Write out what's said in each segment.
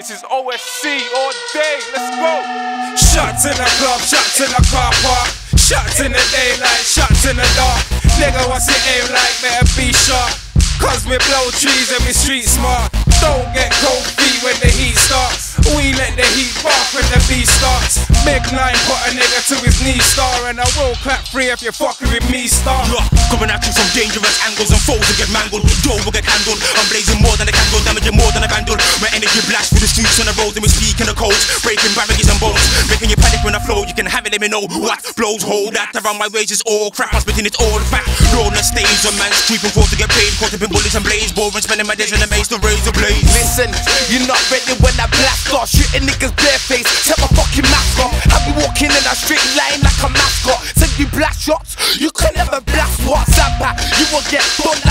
This is OSC all day. Let's go. Shots in the club, shots in the car park. Shots in the daylight, shots in the dark. Nigga, what's it aim like? Better be sharp. Cause we blow trees and we street smart. Don't get cold feet when the heat starts. We let the heat bark when the beat starts. Big nine put a nigga to his knee star, and I will clap free if you're fucking with me, star. Yeah, coming at you from dangerous angles and foes will get mangled. Door will get handled. I'm blazing more than a candle, damaging more than a vandal. Energy blast through the streets on the roads and we speak in the codes, breaking barricades and bones, making you panic when I flow. You can have it, let me know what blows. Hold that around my ways is all crap. I'm spitting it all back. Rolling the stage, a man's creeping forth to get paid, caught up in bullets and blaze, boring, spending my days in the maze to raise the blaze. Listen, you're not ready when I blast off. Shooting niggas bareface, take my fucking mask off. I be walking in a straight line like a mascot. Send you blast shots, you can never blast what's up. You will get done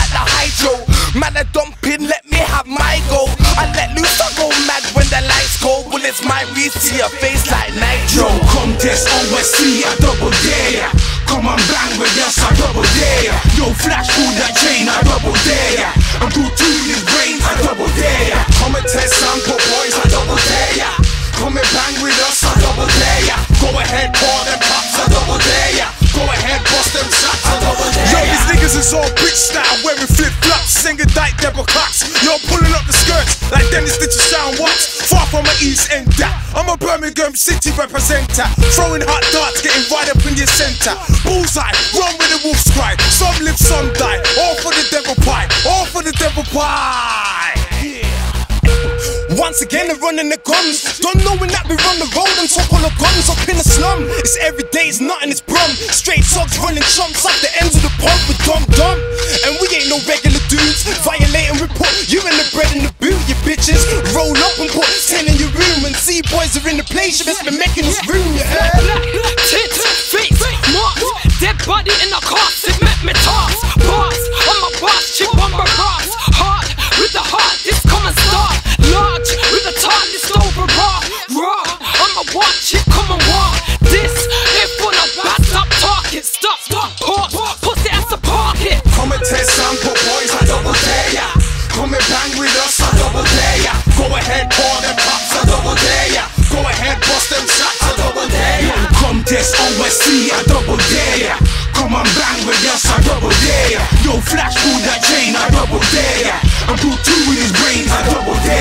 OSC, I double dare. Come on, bang with us, I double dare. Yo, flash pull that chain, I double like Dennis Ditcher Sound Watts. Far from my East End. I'm a Birmingham City representer. Throwing hot darts, getting right up in your center. Bullseye, run with the wolf's cry. Some live, some die. All for the devil pie, all for the devil pie. Once again, they're running the guns. Don't know knowing that we run the road and talk on the guns up in the slum. It's every day, it's nothing, it's brum. Straight socks running chumps up the ends of the pump with dumb dumb. And we ain't no regular dudes. Violate and report. You in the bread and the guys are in the place, you best be making us rude. Tits, feet, marks, dead body in the car. yes, I double dare. Yo, flash through that chain, I double dare. I'm put two in his brains, I double dare.